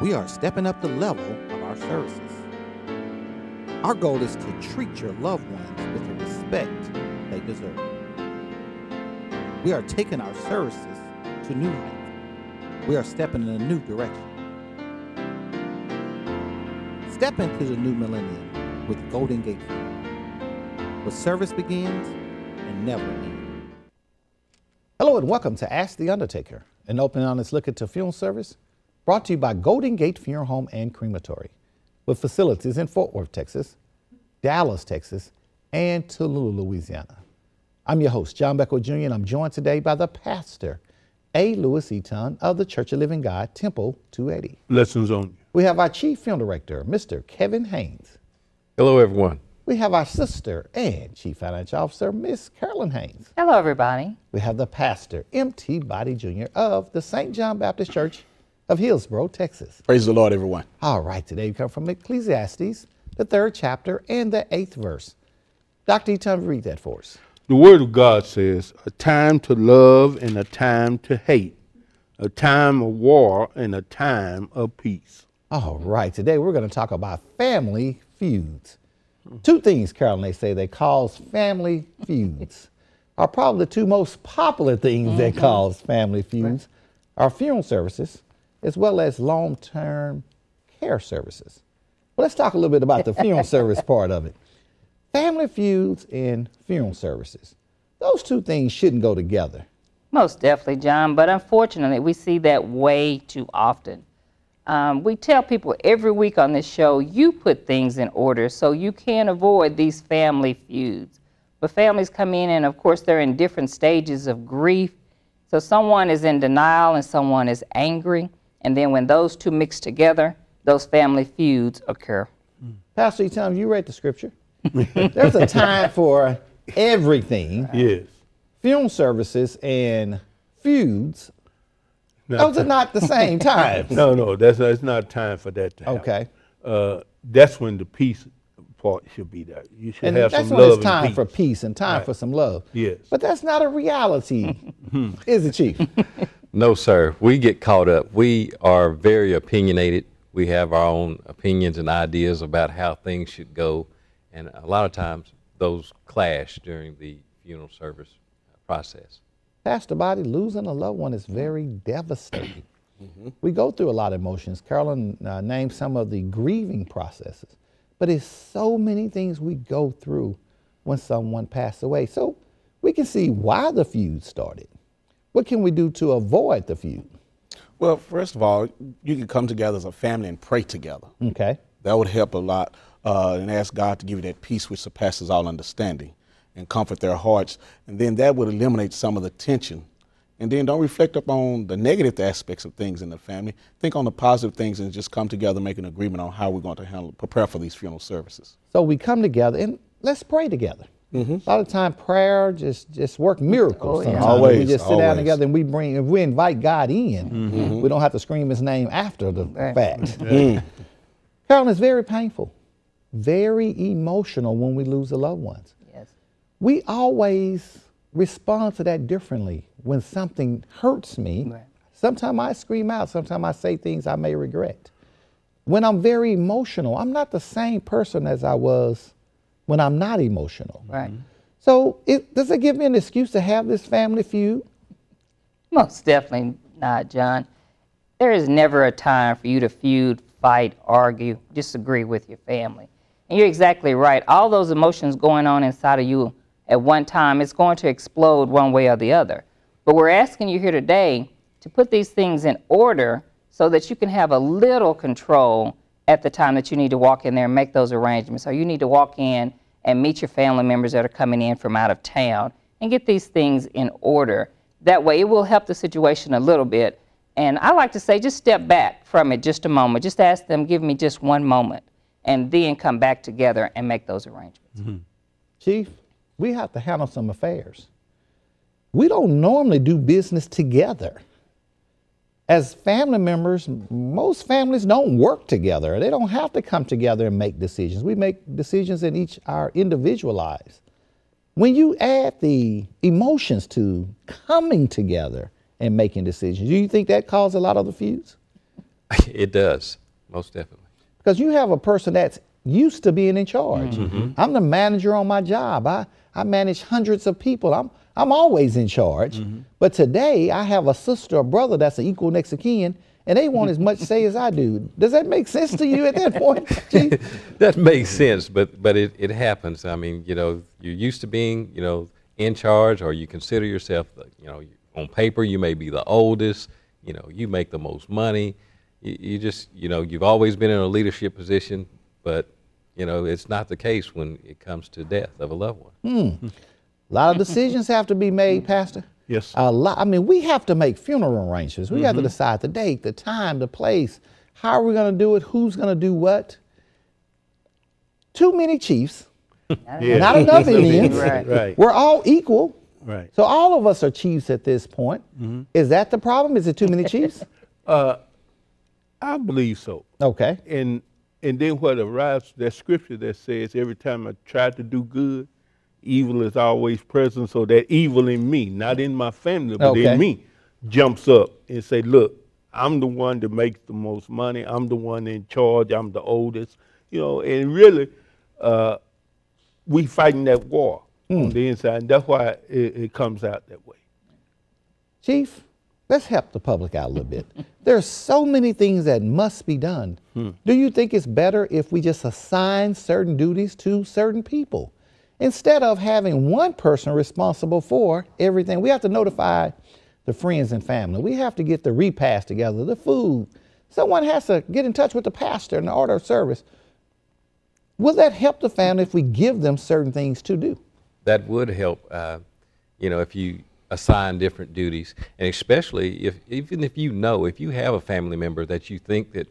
we are stepping up the level of our services. Our goal is to treat your loved ones with the respect they deserve. We are taking our services to new heights. We are stepping in a new direction. Step into the new millennium with Golden Gate Funeral, where service begins and never ends. Hello and welcome to Ask the Undertaker, an open and honest look into funeral service brought to you by Golden Gate Funeral Home and Crematory, with facilities in Fort Worth, Texas, Dallas, Texas, and Tallulah, Louisiana. I'm your host, John Beckwith Jr., and I'm joined today by the pastor, A. Louis Eaton of the Church of Living God, Temple 280. Lessons on you. We have our Chief film Director, Mr. Kevin Haynes. Hello, everyone. We have our sister and Chief Financial Officer, Miss Carolyn Haynes. Hello, everybody. We have the pastor, M.T. Body Jr. of the St. John Baptist Church of Hillsboro, Texas. Praise the Lord, everyone. All right, today we come from Ecclesiastes, the third chapter and the eighth verse. Dr. Eaton, read that for us. The Word of God says, a time to love and a time to hate, a time of war and a time of peace. All right, today we're going to talk about family feuds. Two things, Carolyn, they say they cause family feuds are probably the two most popular things that mm-hmm. cause family feuds are funeral services as well as long-term care services. Well, let's talk a little bit about the funeral service part of it. Family feuds and funeral services. Those two things shouldn't go together. Most definitely, John, but unfortunately, we see that way too often. Um, we tell people every week on this show, you put things in order so you can avoid these family feuds. But families come in, and of course, they're in different stages of grief. So someone is in denial and someone is angry. And then when those two mix together, those family feuds occur. Pastor Eaton, you read the scripture. There's a time for everything. Yes. Funeral services and feuds, Not those are not the same times. No, no, that's, that's not time for that to happen. Okay. Uh, that's when the peace part should be there. You should And have that's some when it's time and for peace. peace and time Right. for some love. Yes. But that's not a reality, is it, Chief? No, sir. We get caught up. We are very opinionated. We have our own opinions and ideas about how things should go. And a lot of times those clash during the funeral service process. Pastor Body, losing a loved one is very devastating. We go through a lot of emotions. Carolyn uh, named some of the grieving processes, but it's so many things we go through when someone passed away. So we can see why the feud started. What can we do to avoid the feud? Well, first of all, you can come together as a family and pray together. Okay. That would help a lot, uh, and ask God to give you that peace which surpasses all understanding, and comfort their hearts. And then that would eliminate some of the tension. And then don't reflect upon the negative aspects of things in the family. Think on the positive things, and just come together, make an agreement on how we're going to handle, prepare for these funeral services. So we come together and let's pray together. Mm-hmm. A lot of time prayer just just work miracles. Oh, yeah. sometimes. we just sit down together and we bring if we invite God in. Mm-hmm. We don't have to scream His name after the Right. fact. Mm. Carolyn, it's very painful, very emotional when we lose the loved ones. Yes. We always respond to that differently. When something hurts me, Right. sometimes I scream out. Sometimes I say things I may regret. When I'm very emotional, I'm not the same person as I was when I'm not emotional. Right. Mm-hmm. So, it, does it give me an excuse to have this family feud? Most definitely not, John. There is never a time for you to feud, fight, argue, disagree with your family. And you're exactly right. All those emotions going on inside of you at one time, it's going to explode one way or the other. But we're asking you here today to put these things in order so that you can have a little control at the time that you need to walk in there and make those arrangements. Or you need to walk in and meet your family members that are coming in from out of town and get these things in order. That way, it will help the situation a little bit. And I like to say, just step back from it just a moment. Just ask them, give me just one moment, and then come back together and make those arrangements. Mm-hmm. Chief, we have to handle some affairs. We don't normally do business together. As family members, most families don't work together. They don't have to come together and make decisions. We make decisions in each our individual lives. When you add the emotions to coming together and making decisions, do you think that caused a lot of the feuds? It does, most definitely. because you have a person that's used to being in charge. Mm-hmm. Mm-hmm. I'm the manager on my job. I, I manage hundreds of people. I'm I'm always in charge. Mm-hmm. But today I have a sister or brother that's an equal next of kin, and they want as much say as I do. Does that make sense to you at that point, That makes sense, but but it, it happens. I mean, you know, you're used to being, you know, in charge, or you consider yourself, you know, on paper you may be the oldest. You know, you make the most money. You, you just, you know, you've always been in a leadership position, but you know, it's not the case when it comes to death of a loved one. Hmm. A lot of decisions have to be made, Pastor. Yes. A lot. I mean, we have to make funeral arrangements. We have to mm-hmm. decide the date, the time, the place. How are we going to do it? Who's going to do what? Too many chiefs, Yeah. not enough Indians. Right. Right. We're all equal. Right. So all of us are chiefs at this point. Mm-hmm. Is that the problem? Is it too many chiefs? uh, I believe so. Okay. And and then what arrives that scripture that says every time I try to do good, evil is always present. So that evil in me, not in my family, but Okay. in me, jumps up and say, "Look, I'm the one that makes the most money. I'm the one in charge. I'm the oldest." You know, and really, uh, we fighting that war on the inside, and that's why it, it comes out that way. Chief, let's help the public out a little bit. There's so many things that must be done. Do you think it's better if we just assign certain duties to certain people instead of having one person responsible for everything? We have to notify the friends and family. We have to get the repast together, the food. Someone has to get in touch with the pastor and the order of service. Will that help the family if we give them certain things to do? that would help. Uh, you know, if you assign different duties, and especially if even if you know if you have a family member that you think that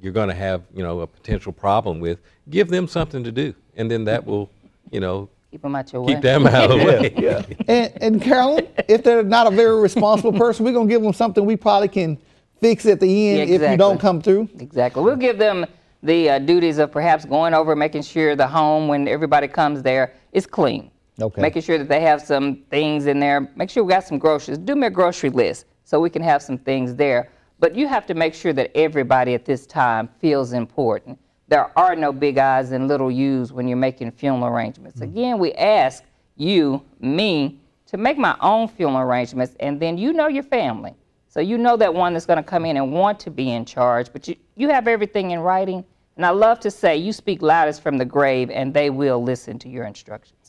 you're going to have you know a potential problem with, give them something to do, and then that will you know Keep them out your way. keep them out of the way. Yeah. And, and Carolyn, if they're not a very responsible person, we're gonna give them something we probably can fix at the end Yeah, if you don't come through. Exactly. We'll give them the uh, duties of perhaps going over, making sure the home, when everybody comes there, is clean. Okay. Making sure that they have some things in there. Make sure we got some groceries. Do me a grocery list so we can have some things there. But you have to make sure that everybody at this time feels important. There are no big I's and little U's when you're making funeral arrangements. Mm. Again, we ask you, me, to make my own funeral arrangements, and then you know your family. So you know that one that's going to come in and want to be in charge, but you, you have everything in writing. And I love to say, you speak loudest from the grave, and they will listen to your instructions.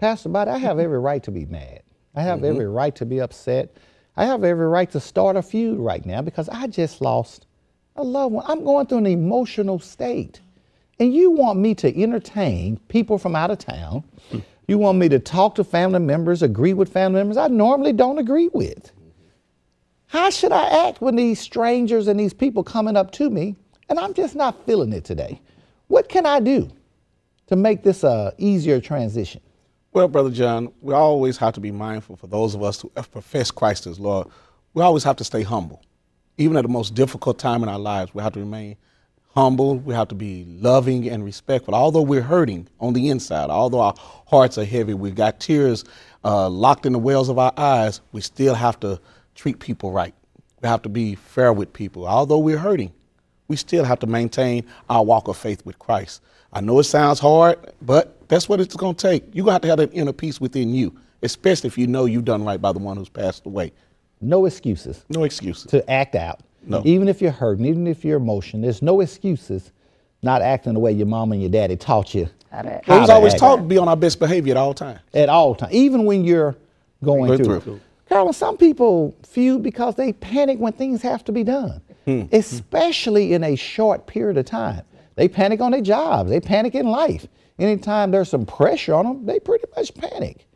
Pastor Body, I have every right to be mad. I have every mm-hmm. right to be upset. I have every right to start a feud right now because I just lost a loved one. I'm going through an emotional state. And you want me to entertain people from out of town. You want me to talk to family members, agree with family members I normally don't agree with. How should I act when these strangers and these people coming up to me and I'm just not feeling it today? What can I do to make this a easier transition? Well, Brother John, we always have to be mindful for those of us who have professed Christ as Lord. We always have to stay humble. Even at the most difficult time in our lives, we have to remain humble. We have to be loving and respectful. Although we're hurting on the inside, although our hearts are heavy, we've got tears uh, locked in the wells of our eyes, we still have to treat people right. We have to be fair with people. Although we're hurting, we still have to maintain our walk of faith with Christ. I know it sounds hard, but that's what it's going to take. You're going to have to have that inner peace within you, especially if you know you've done right by the one who's passed away. No excuses No excuses. to act out. No. Even if you're hurting, even if you're emotional, there's no excuses not acting the way your mom and your daddy taught you How to act. We was to always act. taught to be on our best behavior at all times. at all times, even when you're going Going through. through. Carolyn, some people feud because they panic when things have to be done, hmm. especially in a short period of time. They panic on their jobs, they panic in life. Anytime there's some pressure on them, they pretty much panic.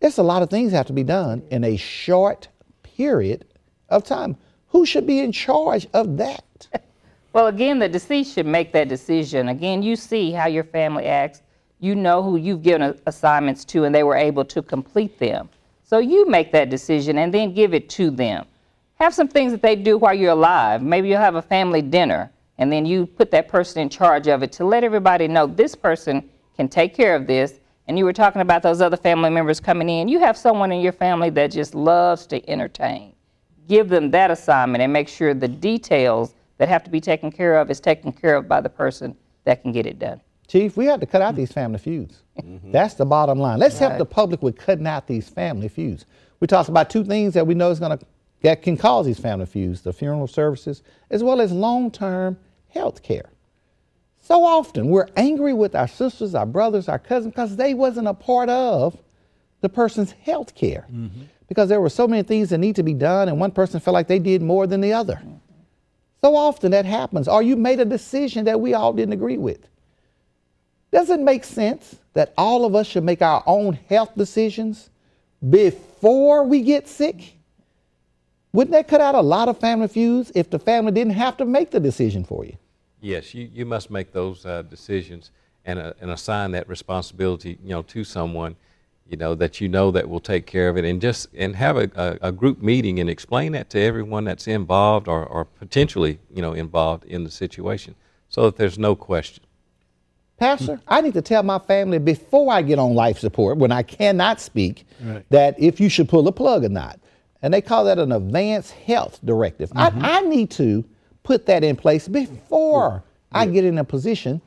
It's a lot of things have to be done in a short period of time. Who should be in charge of that? Well, again, the deceased should make that decision. Again, you see how your family acts. You know who you've given assignments to, and they were able to complete them. So you make that decision and then give it to them. Have some things that they do while you're alive. Maybe you'll have a family dinner, and then you put that person in charge of it to let everybody know this person can take care of this. And you were talking about those other family members coming in. You have someone in your family that just loves to entertain give them that assignment and make sure the details that have to be taken care of is taken care of by the person that can get it done. Chief, we have to cut out these family feuds. Mm-hmm. That's the bottom line. Let's help the public with cutting out these family feuds. We talked about two things that we know is going to that can cause these family feuds: the funeral services as well as long-term health care. So often we're angry with our sisters, our brothers, our cousins because they wasn't a part of the person's health care. Mm-hmm. Because there were so many things that need to be done, and one person felt like they did more than the other. So often that happens. Or you made a decision that we all didn't agree with. Does it make sense that all of us should make our own health decisions before we get sick? Wouldn't that cut out a lot of family feuds if the family didn't have to make the decision for you? Yes, you, you must make those uh, decisions and, uh, and assign that responsibility, you know, to someone, you know, that you know that will take care of it, and just and have a, a, a group meeting and explain that to everyone that's involved or, or potentially, you know, involved in the situation, so that there's no question. Pastor, I need to tell my family before I get on life support when I cannot speak Right. that if you should pull a plug or not. And they call that an advanced health directive. I, I need to put that in place before I get in a position.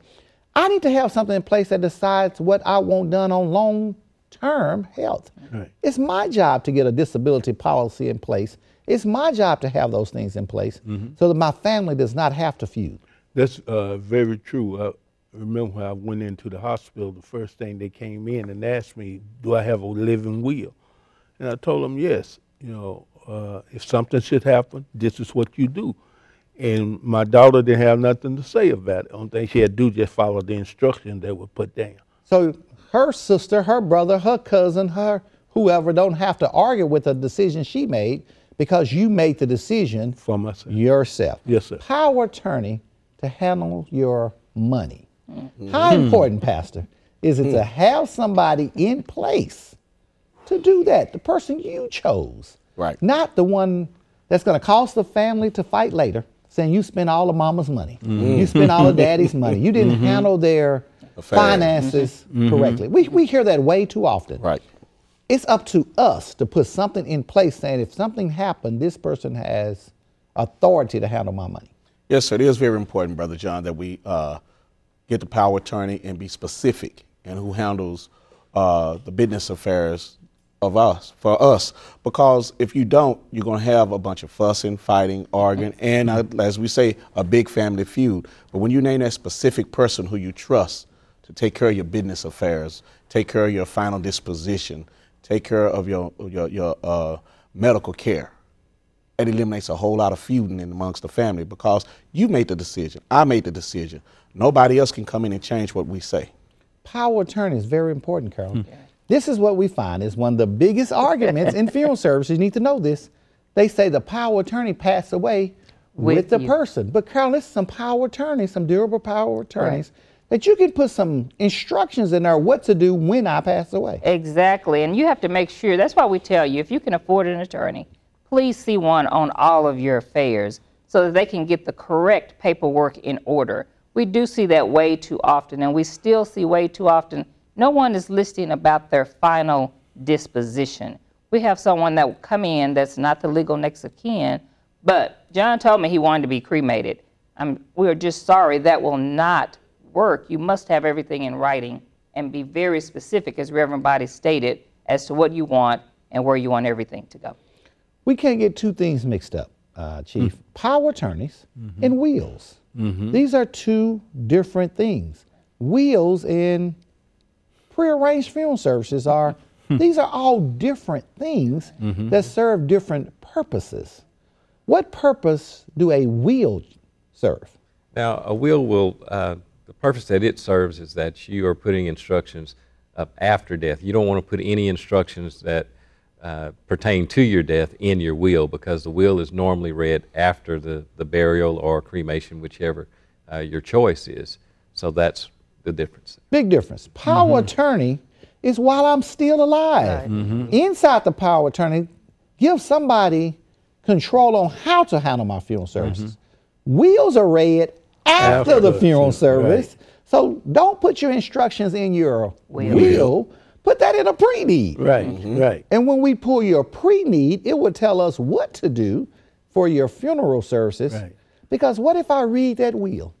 I need to have something in place that decides what I want done on long term health. Right. It's my job to get a disability policy in place. It's my job to have those things in place so that my family does not have to feud. That's uh, very true. I remember when I went into the hospital, the first thing they came in and asked me, "Do I have a living will?" And I told them, "Yes." You know, uh, if something should happen, this is what you do. And my daughter didn't have nothing to say about it. Only thing she had to do just follow the instructions that were put down. So her sister, her brother, her cousin, her whoever don't have to argue with the decision she made because you made the decision For myself. yourself. Yes, sir. Power attorney to handle your money. How important, Pastor, is it to have somebody in place to do that? The person you chose. Right. Not the one that's going to cost the family to fight later, saying you spent all of mama's money. You spent all of daddy's money. You didn't handle their Affairs. finances correctly. We, we hear that way too often. Right. It's up to us to put something in place saying if something happened, this person has authority to handle my money. Yes, sir. It is very important, Brother John, that we uh, get the power attorney and be specific in who handles uh, the business affairs of us for us. Because if you don't, you're going to have a bunch of fussing, fighting, arguing, and uh, as we say, a big family feud. But when you name that specific person who you trust to take care of your business affairs, take care of your final disposition, take care of your your, your uh, medical care, it eliminates a whole lot of feuding in amongst the family because you made the decision. I made the decision. Nobody else can come in and change what we say. Power of attorney is very important, Carol. This is what we find is one of the biggest arguments in funeral services. You need to know this. They say the power attorney passed away with, With the you. person. But Carol, there's some power attorneys, some durable power attorneys that you can put some instructions in there what to do when I pass away. Exactly. And you have to make sure, that's why we tell you, if you can afford an attorney, please see one on all of your affairs so that they can get the correct paperwork in order. We do see that way too often, and we still see way too often no one is listing about their final disposition. We have someone that will come in that's not the legal next of kin, but John told me he wanted to be cremated. I'm, we're just sorry that will not work. You must have everything in writing and be very specific, as Reverend Body stated, as to what you want and where you want everything to go. we can't get two things mixed up, uh, Chief. Mm-hmm. Power attorneys mm-hmm. and wills. Mm-hmm. These are two different things. Wills and prearranged funeral services are. these are all different things that serve different purposes. What purpose do a will serve? Now, a will will, uh, the purpose that it serves is that you are putting instructions up after death. You don't want to put any instructions that uh, pertain to your death in your will because the will is normally read after the, the burial or cremation, whichever uh, your choice is. So that's the difference. Big difference. Power mm-hmm. attorney is while I'm still alive. Mm-hmm. Inside the power attorney, give somebody control on how to handle my funeral mm-hmm. services. Wheels are read after, the funeral right. service. So don't put your instructions in your will. Will. Put that in a pre-need. Right, right. And when we pull your pre-need, it will tell us what to do for your funeral services. Right. Because what if I read that will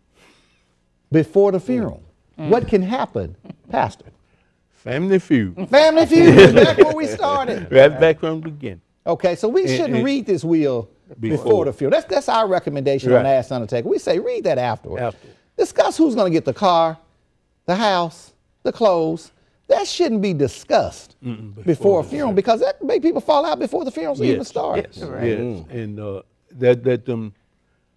before the funeral? What can happen, Pastor? Family feud. Family feud is back where we started. Right back from the beginning. Okay, so we And- shouldn't and- read this will before, Before. the funeral. That's that's our recommendation on Right. Ask the Undertaker. We say read that afterwards. Afterwards. Discuss who's going to get the car, the house, the clothes. That shouldn't be discussed before, a the funeral because that make people fall out before the funerals even Yes, start. Yes, yes. And uh, that let them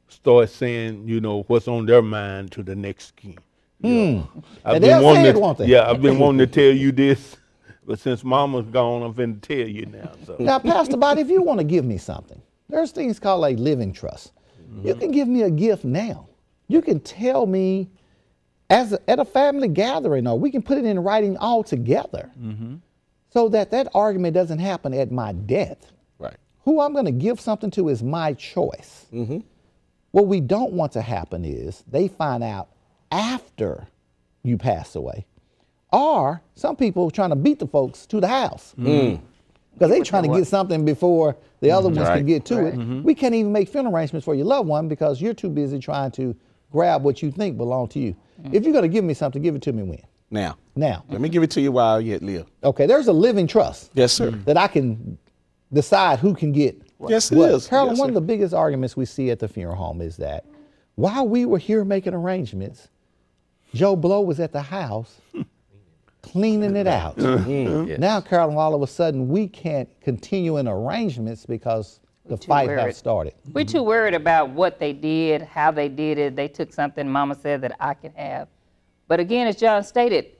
start saying, you know, what's on their mind to the next king. Know, hmm. I've say wanting it, to, they? Yeah, I've been wanting to tell you this, but since Mama's gone, I'm going to tell you now. So Now, Pastor Body, if you want to give me something, there's things called a living trust. You mm-hmm. can give me a gift now. You can tell me as a, at a family gathering, or we can put it in writing all together, mm-hmm. so that that argument doesn't happen at my death. Right. Who I'm going to give something to is my choice. Mm-hmm. What we don't want to happen is they find out after you pass away, or some people trying to beat the folks to the house mm. because they're trying to get something before the other ones can get to it. We can't even make funeral arrangements for your loved one because you're too busy trying to grab what you think belong to you. If you're going to give me something, give it to me when. Now, Now, let me give it to you while you yet live. okay, there's a living trust Yes, sir. that I can decide who can get. Yes, it what. is. Carolyn, Yes, one sir. of the biggest arguments we see at the funeral home is that while we were here making arrangements, Joe Blow was at the house cleaning it out. Yes. Now, Carolyn, all of a sudden, we can't continue in arrangements because the too fight worried. has started. We're too worried about what they did, how they did it. They took something Mama said that I can have. But again, as John stated,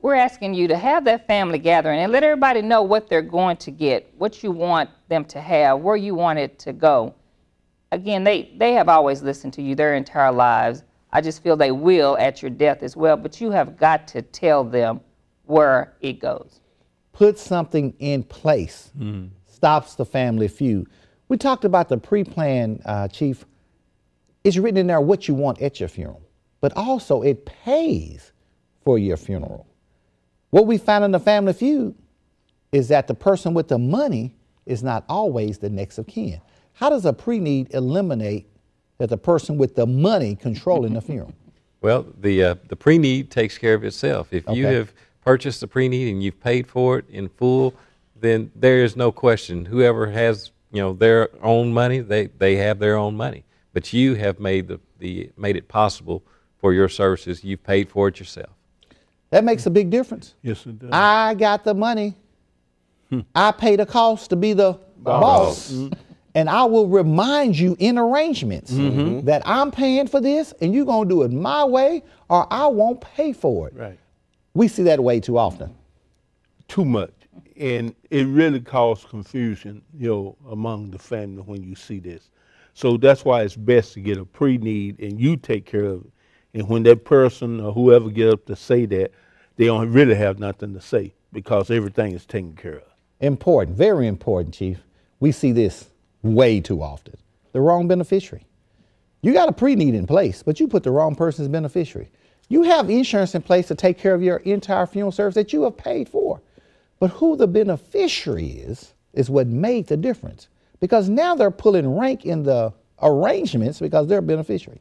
we're asking you to have that family gathering and let everybody know what they're going to get, what you want them to have, where you want it to go. Again, they, they have always listened to you their entire lives. I just feel they will at your death as well, but you have got to tell them where it goes. put something in place stops the family feud. We talked about the pre-plan, uh, Chief. It's written in there what you want at your funeral, but also it pays for your funeral. What we found in the family feud is that the person with the money is not always the next of kin. How does a pre-need eliminate that the person with the money controlling the funeral? Well, the uh, the pre-need takes care of itself. If you have purchased the pre-need and you've paid for it in full, then there is no question. Whoever has you know their own money, they they have their own money. But you have made the, the made it possible for your services. You've paid for it yourself. That makes a big difference. yes, it does. I got the money. I paid the cost to be the boss. And I will remind you in arrangements mm-hmm. that I'm paying for this and you're going to do it my way or I won't pay for it. right. We see that way too often. too much, and it really causes confusion, you know, among the family when you see this. So that's why it's best to get a pre-need and you take care of it. And when that person or whoever get up to say that, they don't really have nothing to say because everything is taken care of. Important, very important, Chief. We see this way too often. The wrong beneficiary. You got a pre-need in place, but you put the wrong person's beneficiary. You have insurance in place to take care of your entire funeral service that you have paid for. But who the beneficiary is, is what made the difference. Because now they're pulling rank in the arrangements because they're a beneficiary.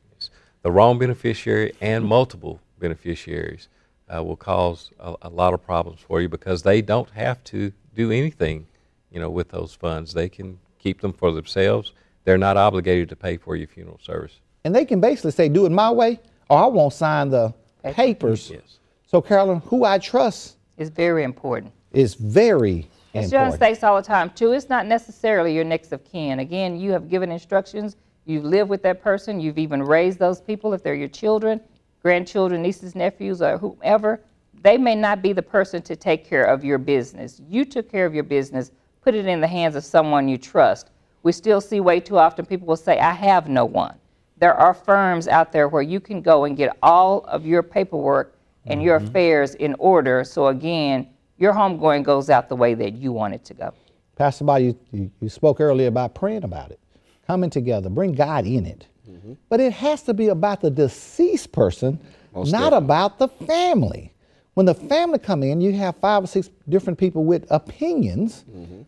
The wrong beneficiary and multiple beneficiaries uh, will cause a, a lot of problems for you because they don't have to do anything, you know, with those funds. They can keep them for themselves. They're not obligated to pay for your funeral service. And they can basically say, do it my way, or I won't sign the papers. Yes. So, Carolyn, who I trust is very important. is very As John important. states all the time, too, it's not necessarily your next of kin. Again, you have given instructions, you've lived with that person, you've even raised those people, if they're your children, grandchildren, nieces, nephews, or whomever. They may not be the person to take care of your business. You took care of your business, put it in the hands of someone you trust. We still see way too often people will say, I have no one. There are firms out there where you can go and get all of your paperwork and your mm-hmm. affairs in order. So again, your homegoing goes out the way that you want it to go. Pastor Body, you, you, you spoke earlier about praying about it, coming together, bring God in it. Mm-hmm. But it has to be about the deceased person, Most not definitely. about the family. When the family come in, you have five or six different people with opinions. Mm-hmm.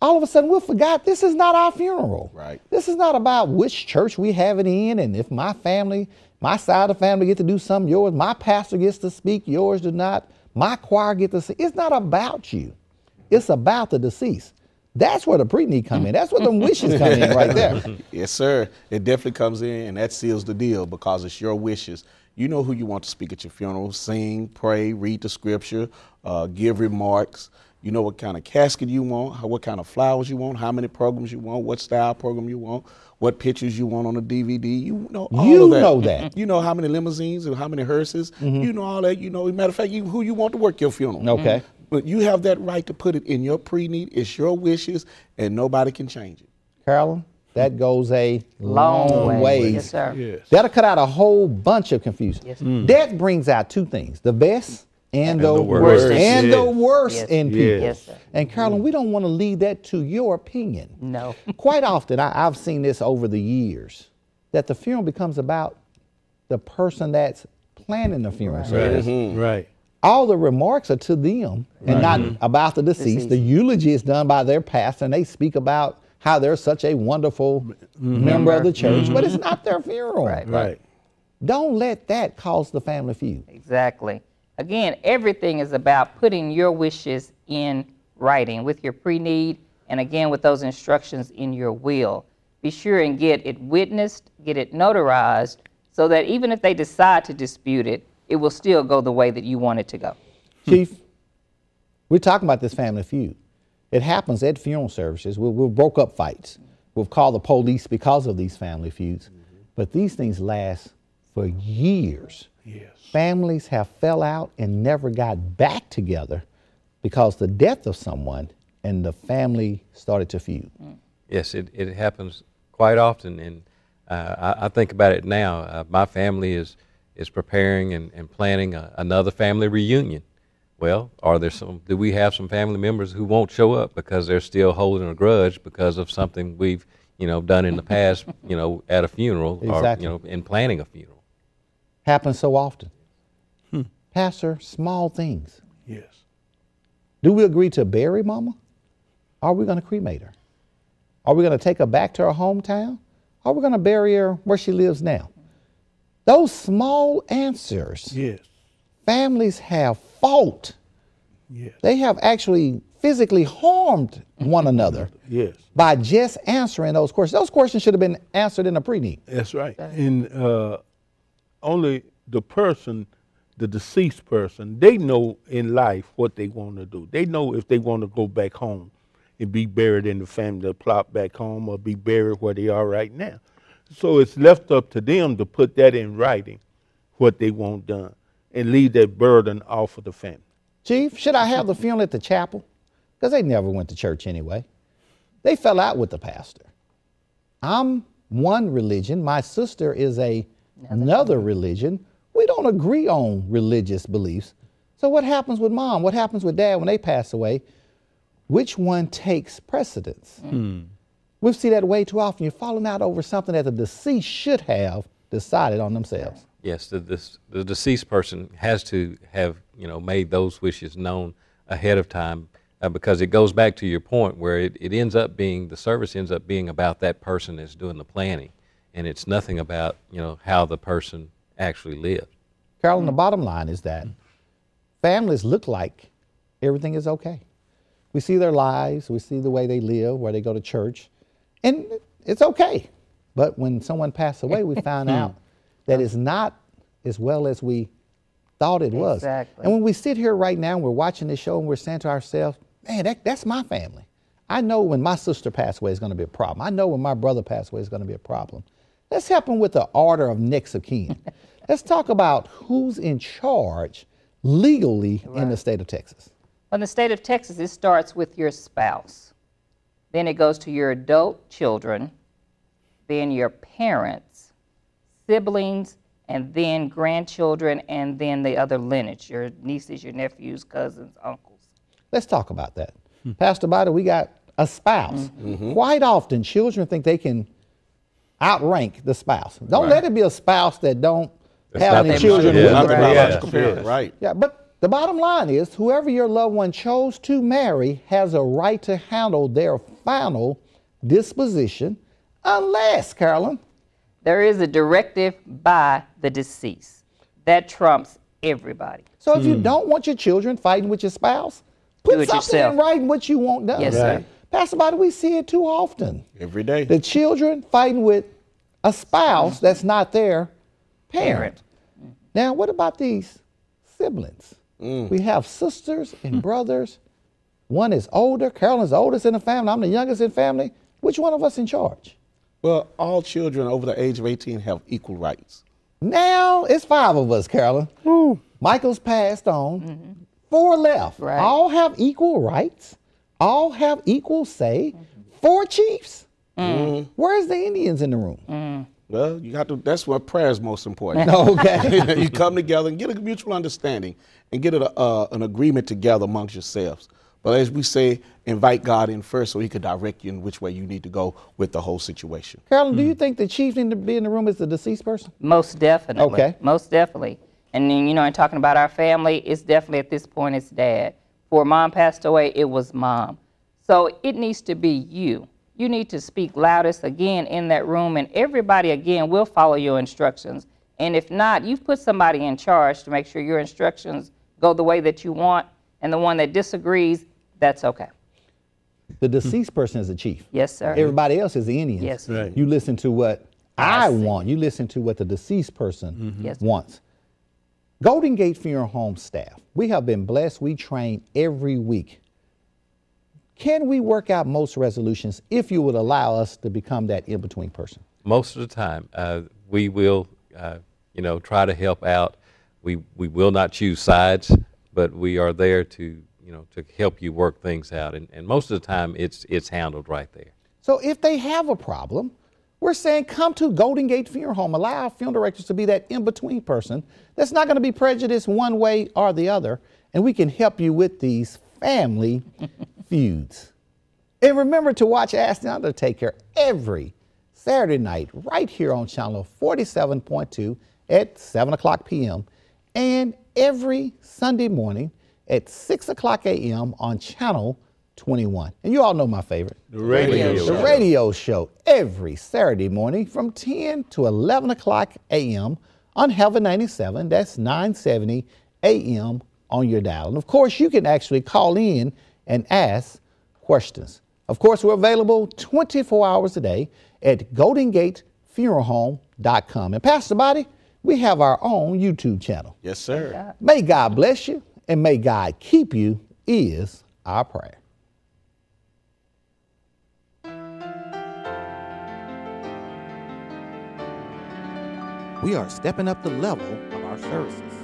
All of a sudden we'll forgot this is not our funeral. Right. This is not about which church we have it in and if my family, my side of the family get to do something, yours, my pastor gets to speak, yours do not, my choir get to sing. It's not about you. It's about the deceased. That's where the pre-need come in. That's where the wishes come in right there. Yes, sir. It definitely comes in, and that seals the deal because it's your wishes. You know who you want to speak at your funeral. Sing, pray, read the scripture, uh, give remarks. You know what kind of casket you want, how, what kind of flowers you want, how many programs you want, what style program you want, what pictures you want on the DVD. You know all You of that. know that. You know how many limousines and how many hearses. Mm-hmm. You know all that. You know, as a matter of fact, you, who you want to work your funeral. Okay. Mm-hmm. But you have that right to put it in your pre-need. It's your wishes, and nobody can change it. Carolyn, that goes a Long long, way. ways. Yes, sir. Yes. That'll cut out a whole bunch of confusion. Yes. Death mm. brings out two things: the best and, the, the worst, worst. and the worst Yes. in people. Yes. Yes. And Carolyn, mm. we don't want to leave that to your opinion. No. Quite often, I, I've seen this over the years, that the funeral becomes about the person that's planning the funeral service. Mm-hmm. Right. All the remarks are to them and not mm-hmm. about the deceased. The eulogy is done by their pastor, and they speak about how they're such a wonderful mm-hmm. member of the church, but it's not their funeral. Right. Right. Don't let that cause the family feud. Exactly. Again, everything is about putting your wishes in writing with your pre-need and again with those instructions in your will. Be sure and get it witnessed, get it notarized, so that even if they decide to dispute it, it will still go the way that you want it to go. Chief, we're talking about this family feud. It happens at funeral services. We, we've broke up fights. We've called the police because of these family feuds. Mm-hmm. But these things last for years. Yes. Families have fell out and never got back together because the death of someone and the family started to feud. Yes, it, it happens quite often, and uh, I, I think about it now. Uh, my family is is preparing and, and planning a, another family reunion. Well, are there some? Do we have some family members who won't show up because they're still holding a grudge because of something we've you know done in the past? You know, at a funeral Exactly. or you know in planning a funeral. Happens so often. Pastor, small things. Yes. Do we agree to bury mama? Are we going to cremate her? Are we going to take her back to her hometown? Are we going to bury her where she lives now? Those small answers, Yes. families have fought. Yes. They have actually physically harmed one another Yes. by just answering those questions. Those questions should have been answered in a pre-need. That's right. And uh, only the person, the deceased person, they know in life what they want to do. They know if they want to go back home and be buried in the family, to plop back home or be buried where they are right now. So it's left up to them to put that in writing, what they want done, and leave that burden off of the family. Chief, should I have the funeral at the chapel? Because they never went to church anyway. They fell out with the pastor. I'm one religion. My sister is a another religion. We don't agree on religious beliefs. So what happens with mom? What happens with dad when they pass away? Which one takes precedence? We see that way too often. You're falling out over something that the deceased should have decided on themselves. Yes, the, this, the deceased person has to have you know made those wishes known ahead of time uh, because it goes back to your point where it, it ends up being the service ends up being about that person that's doing the planning, and it's nothing about you know how the person actually lived. Carolyn, the bottom line is that families look like everything is okay. We see their lives, we see the way they live, where they go to church, and it's okay. But when someone passed away, we found hmm. out that it's not as well as we thought it was. Exactly. And when we sit here right now and we're watching this show and we're saying to ourselves, man, that, that's my family. I know when my sister passed away is going to be a problem. I know when my brother passed away is going to be a problem. Let's help them with the order of next of kin. Let's talk about who's in charge legally in the state of Texas. In the state of Texas, it starts with your spouse. Then it goes to your adult children, then your parents, siblings, and then grandchildren, and then the other lineage, your nieces, your nephews, cousins, uncles. Let's talk about that. Pastor Body, we got a spouse. Mm-hmm. Quite often, children think they can outrank the spouse. Don't let it be a spouse that don't That's have any children mother. with Yeah. The them. Right. biological Yes. parent, right? Yeah, but The bottom line is whoever your loved one chose to marry has a right to handle their final disposition unless, Carolyn, There is a directive by the deceased that trumps everybody. So if you don't want your children fighting with your spouse, put Hmm. Do it something yourself. in writing what you want done. Yes, sir. Right. Pastor Body, we see it too often. Every day. The children fighting with a spouse that's not their parent. Now, what about these siblings? Mm. We have sisters and brothers. One is older. Carolyn's the oldest in the family. I'm the youngest in the family. Which one of us in charge? Well, all children over the age of 18 have equal rights. Now it's five of us, Carolyn. Michael's passed on. Mm-hmm. Four left. Right. All have equal rights. All have equal say. Four chiefs. Mm. Where's the Indians in the room? Mm. Well, you got to. That's where prayer is most important. Okay. you come together and get a mutual understanding and get a, uh, an agreement together amongst yourselves. But as we say, invite God in first so He could direct you in which way you need to go with the whole situation. Carolyn, do you mm. think the chief need to be in the room as the deceased person? Most definitely. Okay. Most definitely. And then, you know, in talking about our family, it's definitely at this point, it's dad. Before mom passed away, it was mom. So it needs to be you. You need to speak loudest again in that room, and everybody again will follow your instructions. And if not, you've put somebody in charge to make sure your instructions go the way that you want, and the one that disagrees, that's okay. The deceased person is the chief. Yes, sir. Everybody else is the Indians. Yes. Right. You listen to what I, I want. You listen to what the deceased person Yes. wants. Golden Gate Funeral Home staff, we have been blessed. We train every week. Can we work out most resolutions if you would allow us to become that in between person? most of the time, uh, we will, uh, you know, try to help out. We we will not choose sides, but we are there to, you know, to help you work things out. And, and most of the time, it's it's handled right there. So if they have a problem, we're saying come to Golden Gate Funeral Home. Allow our funeral directors to be that in between person that's not going to be prejudiced one way or the other, and we can help you with these family feuds. And remember to watch Ask the Undertaker every Saturday night right here on channel 47.2 at 7 o'clock p.m. and every Sunday morning at 6 o'clock a.m. on channel 21. And you all know my favorite. The radio. The show. radio show every Saturday morning from 10 to 11 o'clock a.m. on Heaven 97. That's 970 a.m. on your dial. And of course, you can actually call in and ask questions. Of course, we're available 24 hours a day at GoldenGateFuneralHome.com. And Pastor Body, we have our own YouTube channel. Yes, sir. May God bless you and may God keep you is our prayer. We are stepping up the level of our services.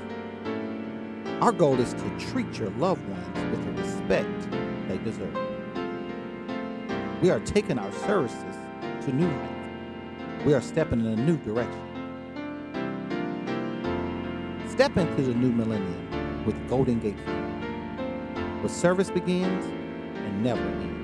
Our goal is to treat your loved ones with the respect they deserve. We are taking our services to new heights. We are stepping in a new direction. Step into the new millennium with Golden Gate where service begins and never ends.